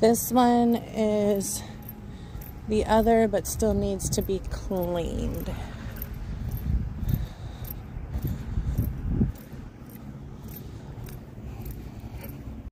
This one is the other, but still needs to be cleaned.